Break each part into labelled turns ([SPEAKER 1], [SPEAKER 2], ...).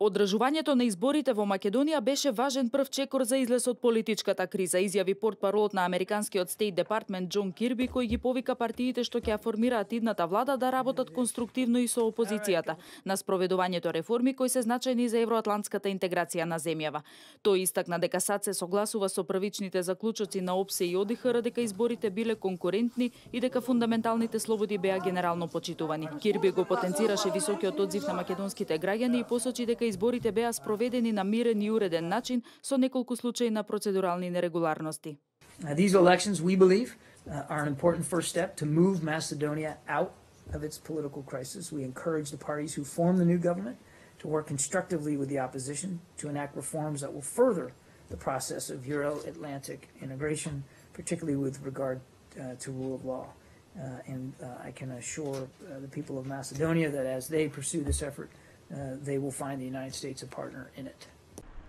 [SPEAKER 1] Одржувањето на изборите во Македонија беше важен прв чекор за излез од политичката криза, изјави портпаролот на Американскиот Стейт Департмент Џон Кирби, кој ги повика партиите што ќе формираат идната влада да работат конструктивно и со опозицијата на спроведувањето реформи кои се значајни за евроатлантската интеграција на земјава. Тој истакна дека САД се согласува со првичните заклучоци на ОПСЕ и ОДХР дека изборите биле конкурентни и дека фундаменталните слободи беа генерално почитувани. Кирби го потенцираше високиот одзив на македонските граѓани и посочи дека изборите беа спроведени на мирен и уреден начин со неколку случаи на процедурални нерегуларности.
[SPEAKER 2] These elections, we believe, uh, are an important first step to move Macedonia out of its political crisis. We encourage the parties who form the new government to work constructively with the opposition to enact reforms that will further the process of Euro-Atlantic integration, particularly with regard uh, to rule of law. Uh, and uh, I can assure uh, the people of Macedonia that as they pursue this effort, uh, they will find the United States a partner in it.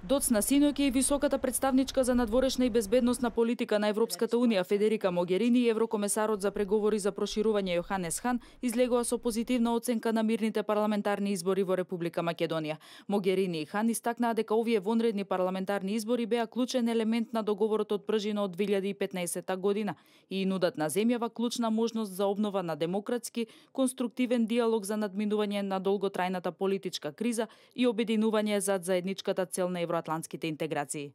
[SPEAKER 1] Доцна синоќе и високата представничка за надворешна и безбедносна политика на Европската Унија Федерика Могерини и еврокомесарот за преговори за проширување Јоханес Хан излегоа со позитивна оценка на мирните парламентарни избори во Република Македонија. Могерини и Хан истакнаа дека овие вонредни парламентарни избори беа клучен елемент на договорот од пржина од 2015 година и нудат на земјава клучна можност за обнова на демократски, конструктивен диалог за надминување на долготрајната политичка криза и обединување зад заедничката цел на евроатлантските интеграции.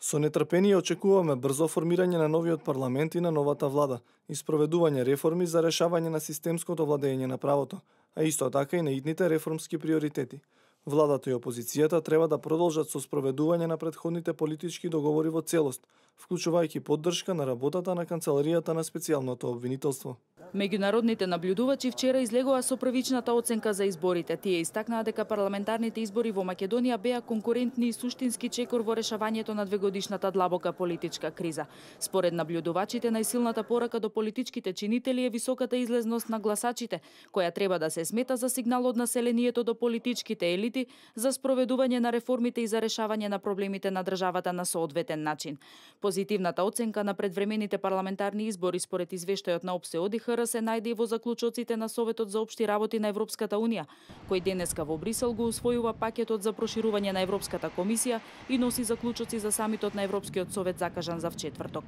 [SPEAKER 3] Со нетрпение очекуваме брзо формирање на новиот парламент и на новата влада и спроведување реформи за решавање на системското владење на правото, а исто така и на идните реформски приоритети. Владата и опозицијата треба да продолжат со спроведување на предходните политички договори во целост, вклучувајќи поддршка на работата на канцеларијата на специјалното обвинителство.
[SPEAKER 1] Меѓународните наблюдувачи вчера излегоа со првичната оценка за изборите. Тие истакнаа дека парламентарните избори во Македонија беа конкурентни и суштински чекор во решавањето на двегодишната длабока политичка криза. Според наблюдувачите, најсилната порака до политичките чинители е високата излезност на гласачите, која треба да се смета за сигнал од населението до политичките елити за спроведување на реформите и за решавање на проблемите на државата на соодветен начин. Позитивната оценка на предвремените парламентарни избори според извештајот на ОПСЕ ОДИХР ДПР се најде и во заклучоците на Советот за општи работи на Европската Унија, кој денеска во Брисел го усвојува пакетот за проширување на Европската комисија и носи заклучоци за самитот на Европскиот совет закажан за вчетврток.